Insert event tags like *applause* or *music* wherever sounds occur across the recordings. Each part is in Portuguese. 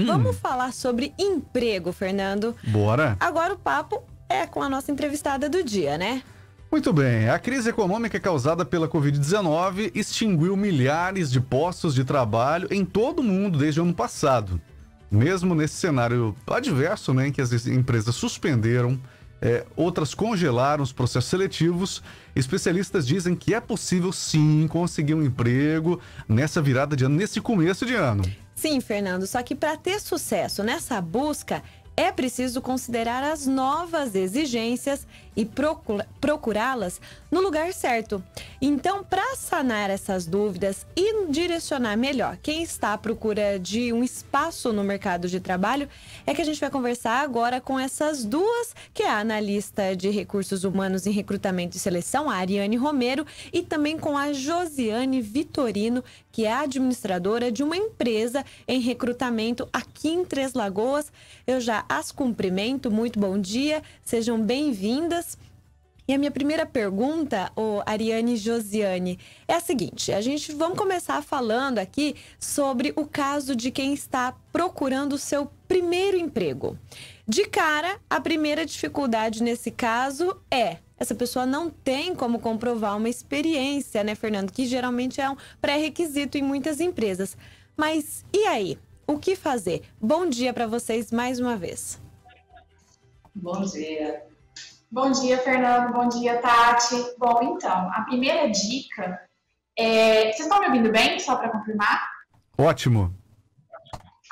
Hum. Vamos falar sobre emprego, Fernando. Bora. Agora o papo é com a nossa entrevistada do dia, né? Muito bem, a crise econômica causada pela Covid-19 extinguiu milhares de postos de trabalho em todo o mundo desde o ano passado. Mesmo nesse cenário adverso, né, em que as empresas suspenderam, é, outras congelaram os processos seletivos, especialistas dizem que é possível sim conseguir um emprego nessa virada de ano, nesse começo de ano. Sim, Fernando, só que para ter sucesso nessa busca, é preciso considerar as novas exigências e procurá-las no lugar certo. Então, para sanar essas dúvidas e direcionar melhor quem está à procura de um espaço no mercado de trabalho, é que a gente vai conversar agora com essas duas, que é a analista de recursos humanos em recrutamento e seleção, a Ariane Romero, e também com a Josiane Vitorino, que é administradora de uma empresa em recrutamento aqui em Três Lagoas. Eu já as cumprimento, muito bom dia, sejam bem-vindas. E a minha primeira pergunta, o Ariane Josiane, é a seguinte: a gente vamos começar falando aqui sobre o caso de quem está procurando o seu primeiro emprego. De cara, a primeira dificuldade nesse caso é essa pessoa não tem como comprovar uma experiência, né, Fernando? Que geralmente é um pré-requisito em muitas empresas. Mas e aí? O que fazer? Bom dia para vocês mais uma vez. Bom dia. Bom dia, Fernando. Bom dia, Tati. Bom, então, a primeira dica é. Vocês estão me ouvindo bem? Só para confirmar? Ótimo.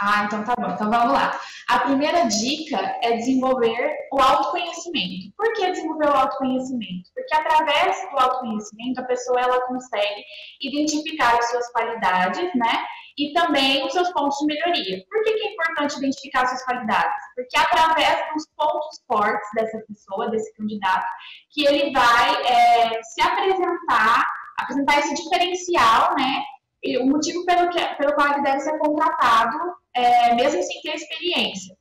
Ah, então tá bom. Então vamos lá. A primeira dica é desenvolver o autoconhecimento. Por que desenvolver o autoconhecimento? Porque através do autoconhecimento a pessoa ela consegue identificar as suas qualidades, né? E também os seus pontos de melhoria. Por que, que é importante identificar as suas qualidades? Porque através dos pontos fortes dessa pessoa, desse candidato, que ele vai é, se apresentar, apresentar esse diferencial, né? o motivo pelo, que, pelo qual ele deve ser contratado, é, mesmo sem ter experiência.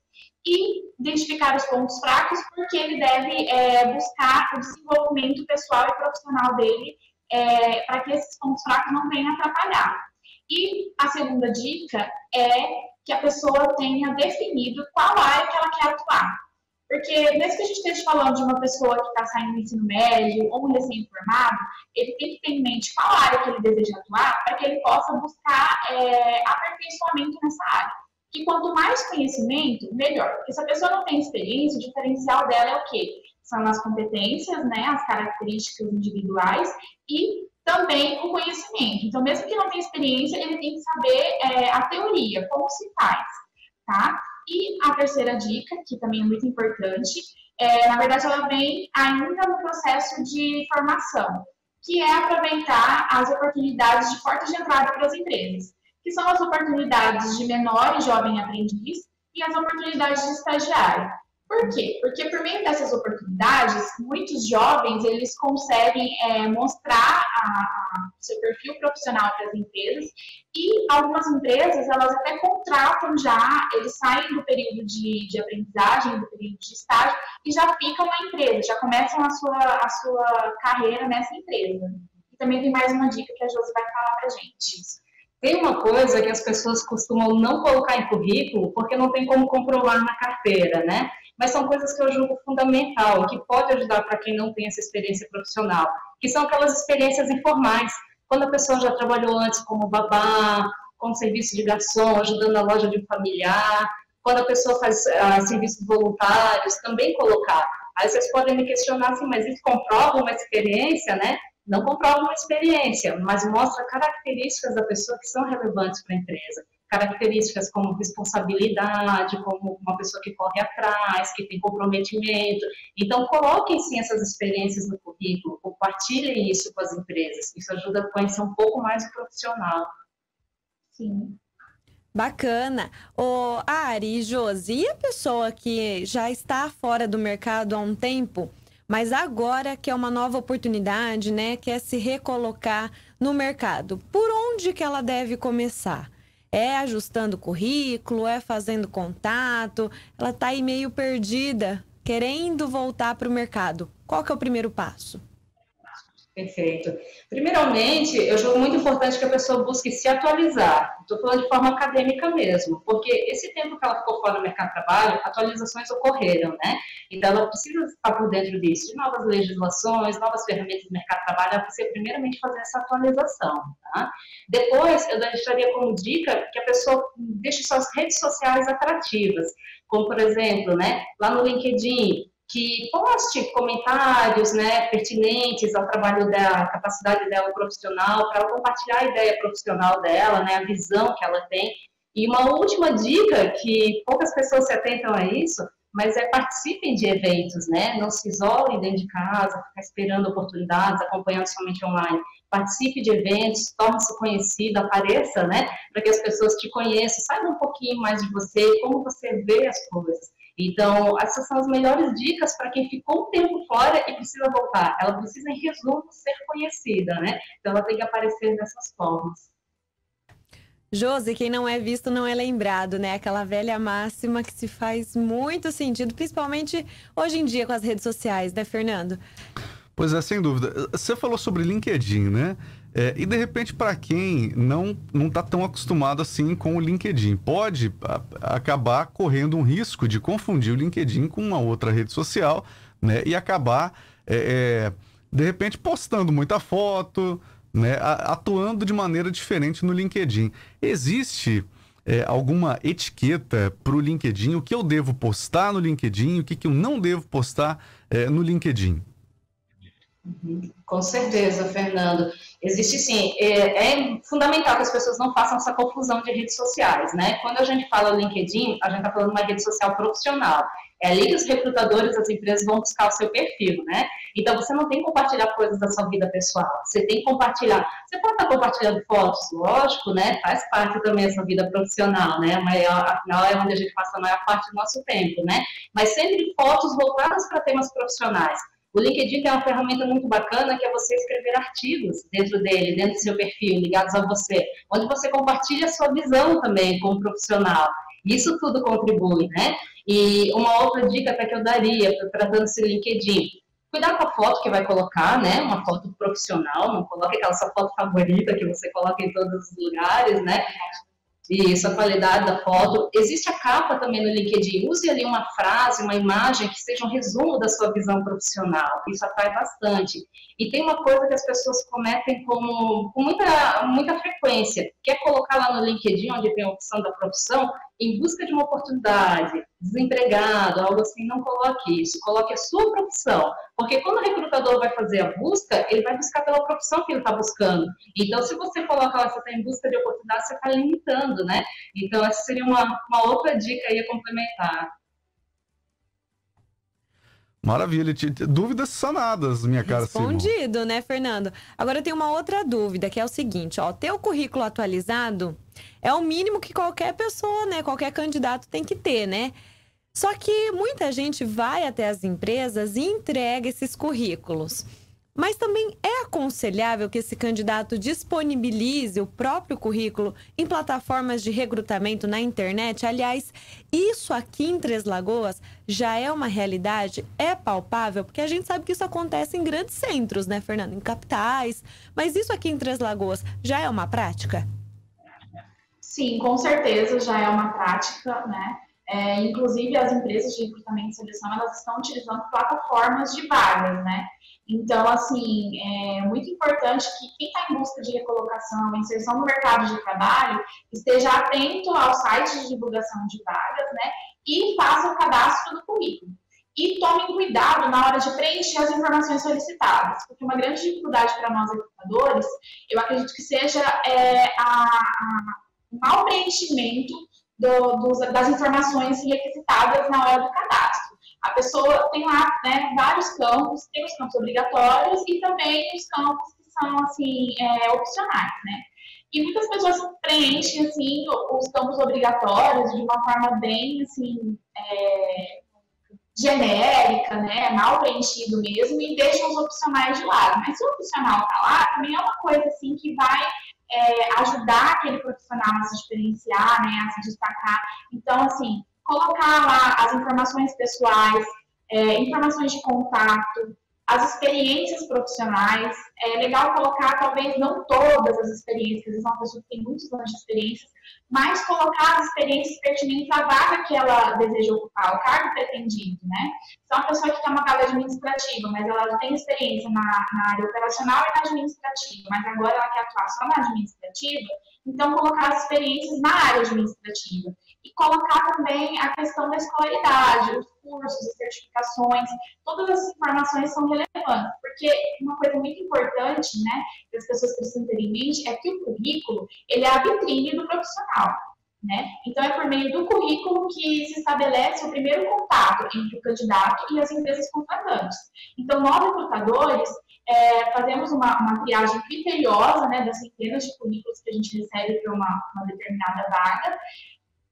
E identificar os pontos fracos, porque ele deve é, buscar o desenvolvimento pessoal e profissional dele é, para que esses pontos fracos não venham atrapalhar. E a segunda dica é que a pessoa tenha definido qual área que ela quer atuar. Porque, mesmo que a gente esteja falando de uma pessoa que está saindo do ensino médio ou um recém-formado, ele tem que ter em mente qual área que ele deseja atuar para que ele possa buscar é, aperfeiçoamento nessa área. Que quanto mais conhecimento, melhor. Porque se a pessoa não tem experiência, o diferencial dela é o quê? São as competências, né, as características individuais e também o conhecimento. Então, mesmo que não tenha experiência, ele tem que saber é, a teoria, como se faz, tá? E a terceira dica, que também é muito importante, é, na verdade, ela vem ainda no processo de formação, que é aproveitar as oportunidades de porta de entrada para as empresas, que são as oportunidades de menor e jovem aprendiz e as oportunidades de estagiário. Por quê? Porque por meio dessas oportunidades, muitos jovens eles conseguem é, mostrar o seu perfil profissional para as empresas e algumas empresas elas até contratam já, eles saem do período de, de aprendizagem, do período de estágio e já ficam na empresa, já começam a sua, a sua carreira nessa empresa. E também tem mais uma dica que a Josi vai falar para gente. Tem uma coisa que as pessoas costumam não colocar em currículo porque não tem como comprovar na carteira, né? Mas são coisas que eu julgo fundamental, que pode ajudar para quem não tem essa experiência profissional, que são aquelas experiências informais. Quando a pessoa já trabalhou antes como babá, como serviço de garçom, ajudando na loja de um familiar, quando a pessoa faz uh, serviços voluntários, também colocar. Aí vocês podem me questionar assim, mas isso comprova uma experiência, né? Não comprova uma experiência, mas mostra características da pessoa que são relevantes para a empresa características como responsabilidade, como uma pessoa que corre atrás, que tem comprometimento. Então, coloquem sim essas experiências no currículo, compartilhem isso com as empresas. Isso ajuda a conhecer um pouco mais o profissional. Sim. Bacana. O Ari e Josi, e a pessoa que já está fora do mercado há um tempo, mas agora quer uma nova oportunidade, né? Quer se recolocar no mercado. Por onde que ela deve começar? É ajustando currículo, é fazendo contato, ela está aí meio perdida, querendo voltar para o mercado. Qual que é o primeiro passo? Perfeito. Primeiramente, eu julgo muito importante que a pessoa busque se atualizar. Estou falando de forma acadêmica mesmo, porque esse tempo que ela ficou fora do mercado de trabalho, atualizações ocorreram, né? Então, ela precisa estar por dentro disso, de novas legislações, novas ferramentas do mercado de trabalho, ela precisa primeiramente fazer essa atualização, tá? Depois, eu deixaria como dica que a pessoa deixe suas redes sociais atrativas, como, por exemplo, né, lá no LinkedIn, que poste comentários né, pertinentes ao trabalho dela, à capacidade dela profissional, para compartilhar a ideia profissional dela, né, a visão que ela tem. E uma última dica, que poucas pessoas se atentam a isso, mas é participem de eventos, né? Não se isolem dentro de casa, ficar esperando oportunidades, acompanhando somente online. Participe de eventos, torne-se conhecido, apareça, né? Para que as pessoas te conheçam, saibam um pouquinho mais de você, como você vê as coisas. Então, essas são as melhores dicas para quem ficou um tempo fora e precisa voltar. Ela precisa, em resumo, ser conhecida, né? Então, ela tem que aparecer dessas formas. Josi, quem não é visto não é lembrado, né? Aquela velha máxima que se faz muito sentido, principalmente hoje em dia com as redes sociais, né, Fernando? Pois é, sem dúvida. Você falou sobre LinkedIn, né? É, e de repente, para quem não não está tão acostumado assim com o LinkedIn, pode a, acabar correndo um risco de confundir o LinkedIn com uma outra rede social, né? E acabar, é, é, de repente, postando muita foto, né? A, atuando de maneira diferente no LinkedIn. Existe é, alguma etiqueta para o LinkedIn? O que eu devo postar no LinkedIn? O que, que eu não devo postar é, no LinkedIn? Com certeza, Fernando. Existe sim. É, é, fundamental que as pessoas não façam essa confusão de redes sociais, né? Quando a gente fala LinkedIn, a gente está falando de uma rede social profissional. É ali que os recrutadores, as empresas vão buscar o seu perfil, né? Então você não tem que compartilhar coisas da sua vida pessoal. Você tem que compartilhar. Você pode estar compartilhando fotos, lógico, né? Faz parte também sua vida profissional, né? Afinal é onde a gente passa a maior parte do nosso tempo, né? Mas sempre fotos voltadas para temas profissionais. O LinkedIn tem uma ferramenta muito bacana que é você escrever artigos dentro dele, dentro do seu perfil, ligados a você, onde você compartilha a sua visão também como profissional. Isso tudo contribui, né? E uma outra dica até que eu daria, tratando-se do LinkedIn, cuidar com a foto que vai colocar, né? Uma foto profissional, não coloque aquela sua foto favorita que você coloca em todos os lugares, né? Isso, a qualidade da foto. Existe a capa também no LinkedIn. Use ali uma frase, uma imagem que seja um resumo da sua visão profissional. Isso atrai bastante. E tem uma coisa que as pessoas cometem com, com muita, muita frequência, que é colocar lá no LinkedIn, onde tem a opção da profissão, em busca de uma oportunidade, desempregado, algo assim, não coloque isso. Coloque a sua profissão. Porque quando o recrutador vai fazer a busca, ele vai buscar pela profissão que ele está buscando. Então, se você coloca lá, você está em busca de oportunidade, você está limitando, né? Então, essa seria uma, uma outra dica aí a complementar. Maravilha. Dúvidas sanadas, minha cara. Respondido, Simon. né, Fernando? Agora eu tenho uma outra dúvida, que é o seguinte, ó. Ter o currículo atualizado é o mínimo que qualquer pessoa, né, qualquer candidato tem que ter, né? Só que muita gente vai até as empresas e entrega esses currículos. Mas também é aconselhável que esse candidato disponibilize o próprio currículo em plataformas de recrutamento na internet. Aliás, isso aqui em Três Lagoas já é uma realidade, é palpável, porque a gente sabe que isso acontece em grandes centros, né, Fernando? Em capitais. Mas isso aqui em Três Lagoas já é uma prática? Sim, com certeza já é uma prática, né? É, inclusive, as empresas de recrutamento e seleção, elas estão utilizando plataformas de vagas, né? Então, assim, é muito importante que quem está em busca de recolocação, inserção no mercado de trabalho, esteja atento ao site de divulgação de vagas, né? E faça o cadastro do currículo. E tomem cuidado na hora de preencher as informações solicitadas, porque uma grande dificuldade para nós recrutadores, eu acredito que seja é, a, a, o mau preenchimento do, dos, das informações requisitadas na hora do cadastro. A pessoa tem lá né, vários campos, tem os campos obrigatórios e também os campos que são assim é, opcionais, né? E muitas pessoas preenchem assim os campos obrigatórios de uma forma bem assim é, genérica, né, mal preenchido mesmo e deixam os opcionais de lado. Mas se o opcional está lá, também é uma coisa assim que vai é, ajudar aquele profissional a se diferenciar, né, a se destacar. Então, assim, colocar lá as informações pessoais, é, informações de contato, as experiências profissionais. É legal colocar, talvez não todas as experiências, é uma pessoa que tem muitos anos de experiências, mas colocar as experiências pertinentes à vaga que ela deseja ocupar, o cargo pretendido, né? Se é uma pessoa que tem uma vaga administrativa, mas ela tem experiência na, na área operacional e na administrativa, mas agora ela quer atuar só na administrativa, então colocar as experiências na área administrativa. E colocar também a questão da escolaridade, os cursos, as certificações, todas as informações são relevantes, porque uma coisa muito importante, né, que as pessoas precisam ter em mente é que o currículo, ele é a vitrine do profissional. Né? Então, é por meio do currículo que se estabelece o primeiro contato entre o candidato e as empresas contratantes. Então, nós, recrutadores, é, fazemos uma, uma triagem criteriosa né, das centenas de currículos que a gente recebe para uma, uma determinada vaga,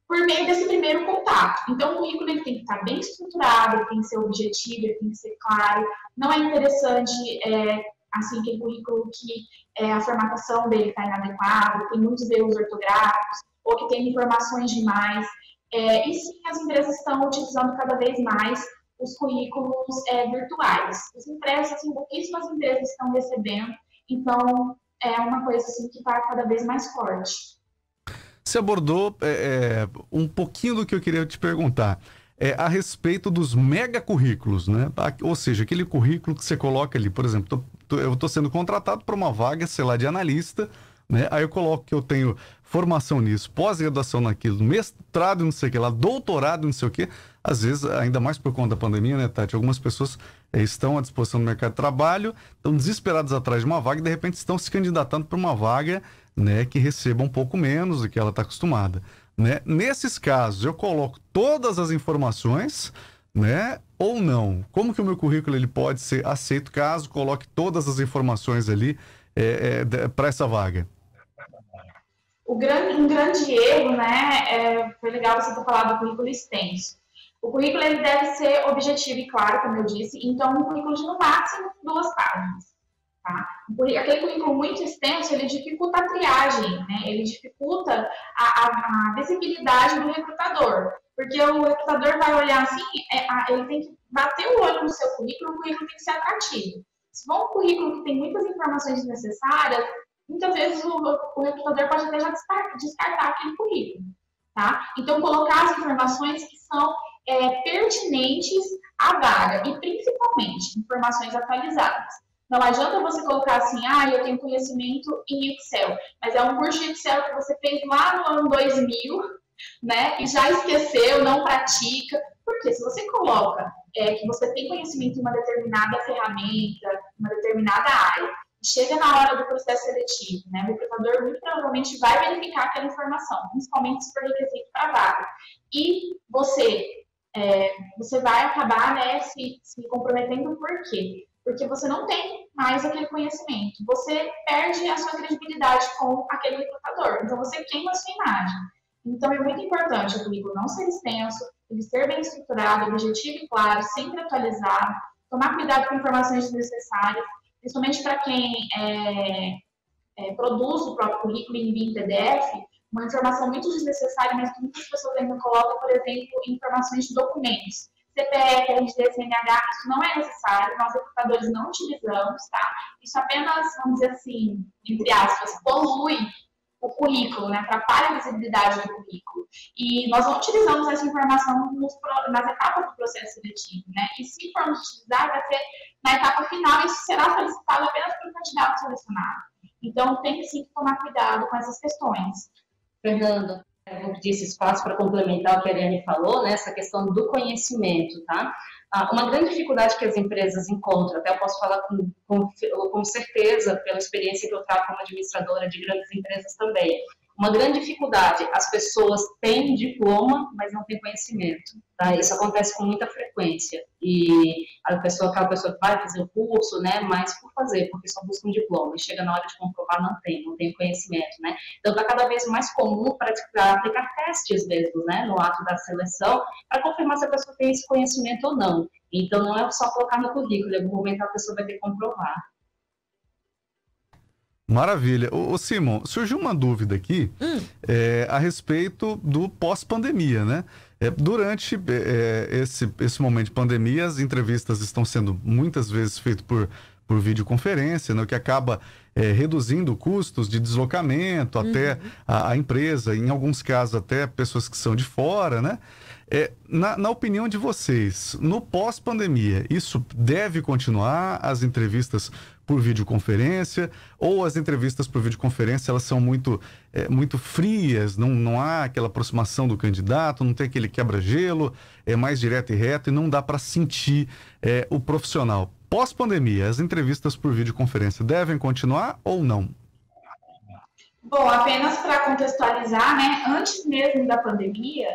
por meio desse primeiro contato. Então, o currículo ele tem que estar bem estruturado, ele tem que ser objetivo, ele tem que ser claro. Não é interessante, é, assim, aquele currículo que é, a formatação dele está inadequada, tem muitos erros ortográficos, ou que tem informações demais. É, e sim, as empresas estão utilizando cada vez mais os currículos é, virtuais. Os impressos, assim, pouquíssimas empresas estão recebendo, então é uma coisa assim, que está cada vez mais forte. Você abordou é, é, um pouquinho do que eu queria te perguntar. É, a respeito dos mega currículos, né? Ou seja, aquele currículo que você coloca ali, por exemplo, tô, tô, eu estou sendo contratado para uma vaga, sei lá, de analista, né? Aí eu coloco que eu tenho formação nisso, pós-graduação naquilo, mestrado não sei o que lá, doutorado não sei o que. Às vezes, ainda mais por conta da pandemia, né, Tati? Algumas pessoas é, estão à disposição do mercado de trabalho, estão desesperadas atrás de uma vaga e de repente estão se candidatando para uma vaga né, que receba um pouco menos do que ela está acostumada. Né? Nesses casos, eu coloco todas as informações, né, ou não? Como que o meu currículo ele pode ser aceito caso coloque todas as informações ali é, é, para essa vaga? O grande, um grande erro, né, é, foi legal você ter falado do currículo extenso. O currículo ele deve ser objetivo e claro, como eu disse, então um currículo de no máximo duas páginas. Tá? Aquele currículo muito extenso, ele dificulta a triagem, né? ele dificulta a, a, a visibilidade do recrutador, porque o recrutador vai olhar assim, é, a, ele tem que bater o olho no seu currículo, o currículo tem que ser atrativo. Se for um currículo que tem muitas informações desnecessárias, muitas vezes o, o recrutador pode até já descartar, descartar aquele currículo. Tá? Então, colocar as informações que são é, pertinentes à vaga e, principalmente, informações atualizadas. Não adianta você colocar assim, ah, eu tenho conhecimento em Excel, mas é um curso de Excel que você fez lá no ano 2000, né, e já esqueceu, não pratica. Porque se você coloca é, que você tem conhecimento em uma determinada ferramenta, uma determinada área, chega na hora do processo seletivo, né, o recrutador muito provavelmente vai verificar aquela informação, principalmente se for requisito para vaga. E você, é, você vai acabar né, se, se comprometendo por quê? Porque você não tem mais aquele conhecimento. Você perde a sua credibilidade com aquele recrutador. Então, você queima a sua imagem. Então, é muito importante o currículo não ser extenso, ele ser bem estruturado, objetivo e claro, sempre atualizado, tomar cuidado com informações desnecessárias, principalmente para quem é, é, produz o próprio currículo em PDF, uma informação muito desnecessária, mas que muitas pessoas ainda colocam, por exemplo, informações de documentos. CPF, RG, CNH, isso não é necessário, nós recrutadores não utilizamos, tá? Isso apenas, vamos dizer assim, entre aspas, polui o currículo, né? atrapalha a visibilidade do currículo. E nós não utilizamos essa informação nos, nas etapas do processo seletivo, né? E se formos utilizar, vai ser na etapa final, isso será solicitado apenas para o candidato selecionado. Então, tem sim que tomar cuidado com essas questões. Fernando, eu vou pedir esse espaço para complementar o que a Ariane falou, né, essa questão do conhecimento, tá? Ah, uma grande dificuldade que as empresas encontram, até eu posso falar com, com, com certeza, pela experiência que eu trago como administradora de grandes empresas também, uma grande dificuldade, as pessoas têm diploma, mas não têm conhecimento. Tá? Isso acontece com muita frequência. E a pessoa, aquela pessoa que vai fazer o curso, né, mas por fazer, porque só busca um diploma, e chega na hora de comprovar, não tem, não tem conhecimento, né? Então, está cada vez mais comum praticar, aplicar testes mesmo, né, no ato da seleção, para confirmar se a pessoa tem esse conhecimento ou não. Então, não é só colocar no currículo, em algum momento a pessoa vai ter que comprovar. Maravilha. Ô, Simon, surgiu uma dúvida aqui hum. é, a respeito do pós-pandemia, né? É, durante é, esse, esse momento de pandemia, as entrevistas estão sendo muitas vezes feitas por, por videoconferência, né? o que acaba é, reduzindo custos de deslocamento uhum. até a, a, empresa, em alguns casos até pessoas que são de fora, né? É, na, na, opinião de vocês, no pós-pandemia, isso deve continuar? As entrevistas por videoconferência ou as entrevistas por videoconferência elas são muito, é, muito frias, não, não há aquela aproximação do candidato, não tem aquele quebra-gelo, é mais direto e reto e não dá para sentir é, o profissional. Pós-pandemia, as entrevistas por videoconferência devem continuar ou não? Bom, apenas para contextualizar, né, antes mesmo da pandemia,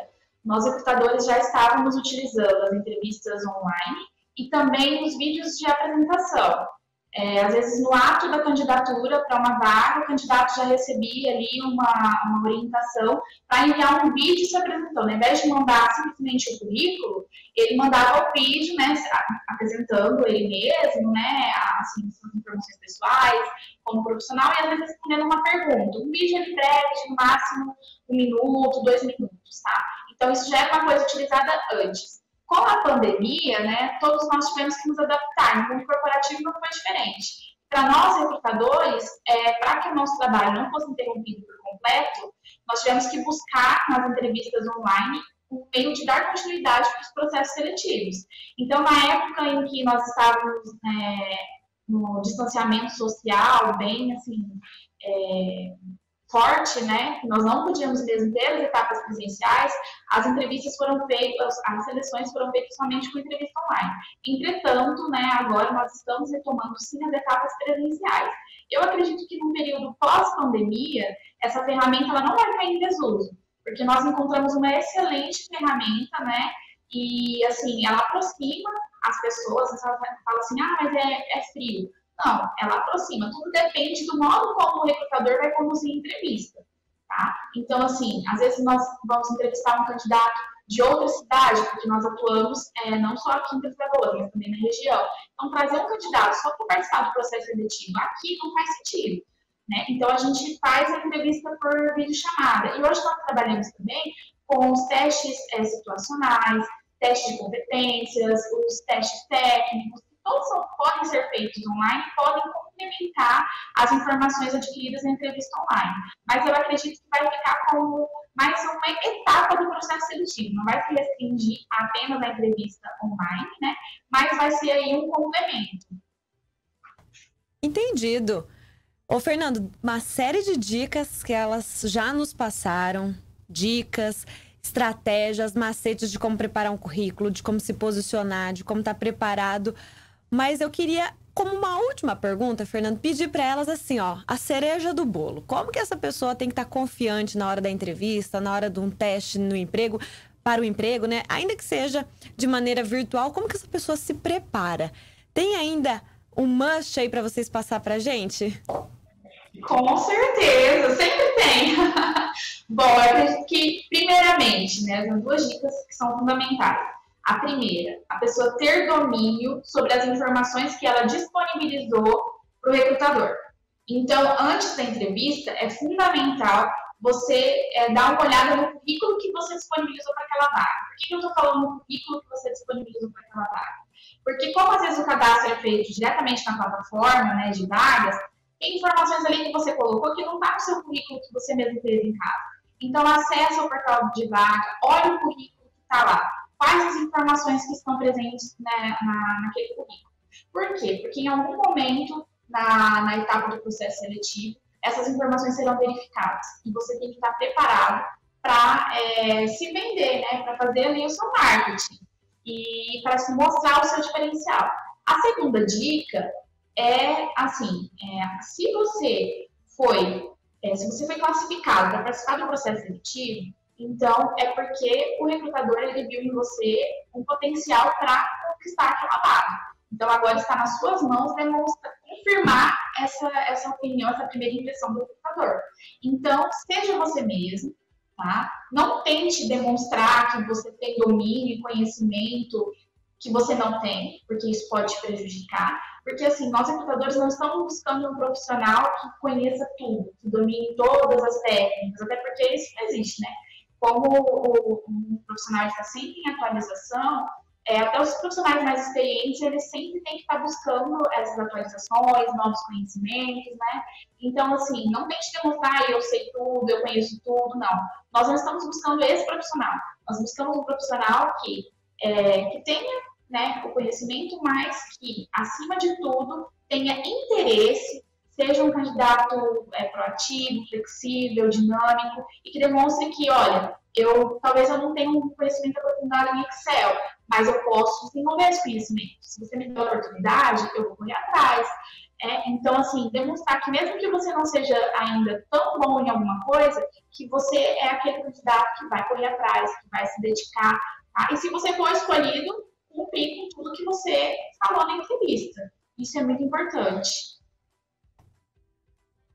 nós recrutadores já estávamos utilizando as entrevistas online e também os vídeos de apresentação. É, às vezes, no ato da candidatura para uma vaga, o candidato já recebia ali uma, uma orientação para enviar um vídeo se apresentando. Ao invés de mandar simplesmente o currículo, ele mandava o vídeo, né, apresentando ele mesmo, né, assim, suas informações pessoais, como profissional, e às vezes respondendo uma pergunta. Um vídeo ele breve, no máximo um minuto, dois minutos, tá? Então, isso já era uma coisa utilizada antes. Com a pandemia, né, todos nós tivemos que nos adaptar, no mundo corporativo não foi diferente. Para nós, recrutadores, é, para que o nosso trabalho não fosse interrompido por completo, nós tivemos que buscar nas entrevistas online um meio de dar continuidade para os processos seletivos. Então, na época em que nós estávamos é, no distanciamento social, bem assim, é, forte, né? Nós não podíamos mesmo ter as etapas presenciais, as entrevistas foram feitas, as seleções foram feitas somente com entrevista online. Entretanto, né, agora nós estamos retomando sim as etapas presenciais. Eu acredito que no período pós-pandemia, essa ferramenta ela não vai cair em desuso, porque nós encontramos uma excelente ferramenta, né? E assim, ela aproxima as pessoas, você fala assim, ah, mas é, é frio não, ela aproxima. Tudo depende do modo como o recrutador vai conduzir a entrevista. Tá? Então, assim, às vezes nós vamos entrevistar um candidato de outra cidade, porque nós atuamos é, não só aqui em Três mas também na região. Então, trazer um candidato só para participar do processo seletivo aqui não faz sentido. Né? Então, a gente faz a entrevista por videochamada. E hoje nós trabalhamos também com os testes é, situacionais, testes de competências, os testes técnicos, todos podem ser feitos online, podem complementar as informações adquiridas na entrevista online. Mas eu acredito que vai ficar como mais uma etapa do processo seletivo, não vai se restringir apenas à entrevista online, né? Mas vai ser aí um complemento. Entendido. Ô, Fernando, uma série de dicas que elas já nos passaram, dicas, estratégias, macetes de como preparar um currículo, de como se posicionar, de como estar tá preparado mas eu queria, como uma última pergunta, Fernando, pedir para elas assim, ó, a cereja do bolo. Como que essa pessoa tem que estar tá confiante na hora da entrevista, na hora de um teste no emprego, para o emprego, né? Ainda que seja de maneira virtual, como que essa pessoa se prepara? Tem ainda um must aí para vocês passar para gente? Com certeza, sempre tem. *laughs* Bom, eu acredito que, primeiramente, né, as duas dicas que são fundamentais. A primeira, a pessoa ter domínio sobre as informações que ela disponibilizou para o recrutador. Então, antes da entrevista, é fundamental você é, dar uma olhada no currículo que você disponibilizou para aquela vaga. Por que, que eu estou falando no currículo que você disponibilizou para aquela vaga? Porque como às vezes o cadastro é feito diretamente na plataforma né, de vagas, tem informações ali que você colocou que não está no seu currículo que você mesmo fez em casa. Então, acesse o portal de vaga, olhe o currículo que está lá quais as informações que estão presentes né, na, naquele currículo. Por quê? Porque em algum momento na, na etapa do processo seletivo, essas informações serão verificadas e você tem que estar preparado para é, se vender, né, para fazer ali o seu marketing e para mostrar o seu diferencial. A segunda dica é assim, é, se você foi, é, se você foi classificado para participar do processo seletivo, então, é porque o recrutador ele viu em você um potencial para conquistar aquela vaga. Então, agora está nas suas mãos demonstrar, confirmar essa, essa opinião, essa primeira impressão do recrutador. Então, seja você mesmo, tá? Não tente demonstrar que você tem domínio e conhecimento que você não tem, porque isso pode te prejudicar. Porque, assim, nós recrutadores não estamos buscando um profissional que conheça tudo, que domine todas as técnicas, até porque isso não existe, né? Como o profissional está sempre em atualização, é, até os profissionais mais experientes, eles sempre têm que estar buscando essas atualizações, novos conhecimentos, né? Então, assim, não tente demonstrar, eu sei tudo, eu conheço tudo, não. Nós não estamos buscando esse profissional. Nós buscamos um profissional que, é, que tenha né, o conhecimento, mas que, acima de tudo, tenha interesse, seja um candidato é, proativo, flexível, dinâmico, e que demonstre que, olha, eu talvez eu não tenha um conhecimento aprofundado em Excel, mas eu posso desenvolver esse conhecimento. Se você me der a oportunidade, eu vou correr atrás. É, então, assim, demonstrar que mesmo que você não seja ainda tão bom em alguma coisa, que você é aquele candidato que vai correr atrás, que vai se dedicar. Tá? E se você for escolhido, cumprir com tudo que você falou na entrevista. Isso é muito importante.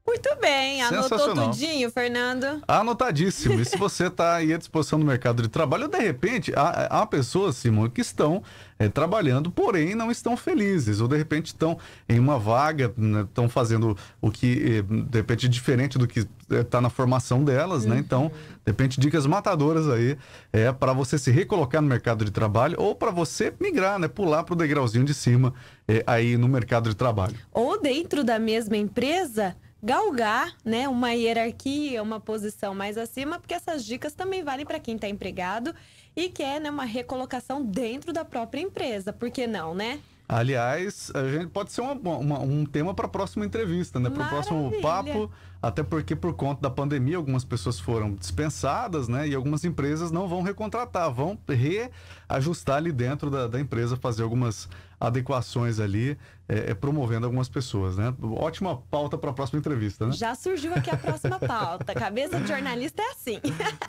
Muito bem, anotou tudinho, Fernando? Anotadíssimo. E se você está aí à disposição do mercado de trabalho, de repente, há, há pessoas, Simão, que estão é, trabalhando, porém não estão felizes, ou de repente estão em uma vaga, estão né, fazendo o que, eh, de repente, diferente do que está eh, na formação delas, né? uhum. né? Então, de repente, dicas matadoras aí é para você se recolocar no mercado de trabalho ou para você migrar, né? Pular para o degrauzinho de cima é, aí no mercado de trabalho. Ou dentro da mesma empresa galgar, né, uma hierarquia, uma posição mais acima, porque essas dicas também valem para quem está empregado e quer, né, uma recolocação dentro da própria empresa. Por que não, né? Aliás, a gente pode ser uma, uma, um tema para a próxima entrevista, né? Para o próximo papo. Até porque, por conta da pandemia, algumas pessoas foram dispensadas, né? E algumas empresas não vão recontratar, vão reajustar ali dentro da, da empresa, fazer algumas adequações ali, é, é, promovendo algumas pessoas, né? Ótima pauta para a próxima entrevista, né? Já surgiu aqui a próxima pauta. *laughs* Cabeça de jornalista é assim.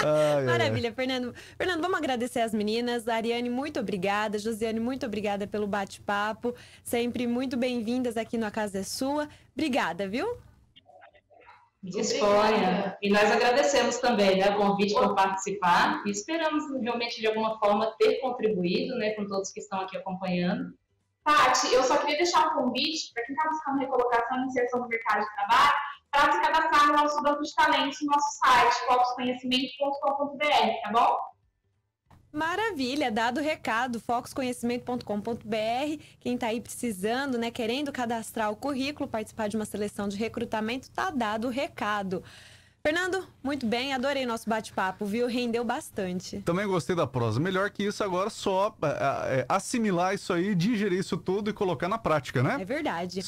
Ai, Maravilha, ai. Fernando. Fernando, vamos agradecer as meninas. Ariane, muito obrigada. Josiane, muito obrigada pelo bate-papo. Sempre muito bem-vindas aqui no A Casa é Sua. Obrigada, viu? Disponha. E nós agradecemos também né, o convite por participar e esperamos realmente de alguma forma ter contribuído né, com todos que estão aqui acompanhando. Tati, eu só queria deixar um convite para quem está buscando recolocação e inserção no mercado de trabalho para se cadastrar no nosso banco de talentos no nosso site, focusconhecimento.com.br, tá bom? Maravilha, dado o recado, focusconhecimento.com.br. Quem está aí precisando, né, querendo cadastrar o currículo, participar de uma seleção de recrutamento, tá dado o recado. Fernando, muito bem, adorei nosso bate-papo, viu? Rendeu bastante. Também gostei da prosa. Melhor que isso, agora só é, é, assimilar isso aí, digerir isso tudo e colocar na prática, né? É verdade.